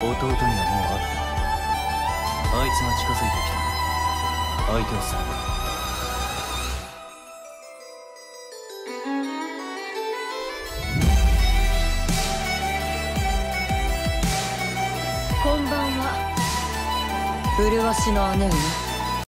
弟にはもう会った。あいつが近づいてきた。相手をするこんばんは。麗しの姉上。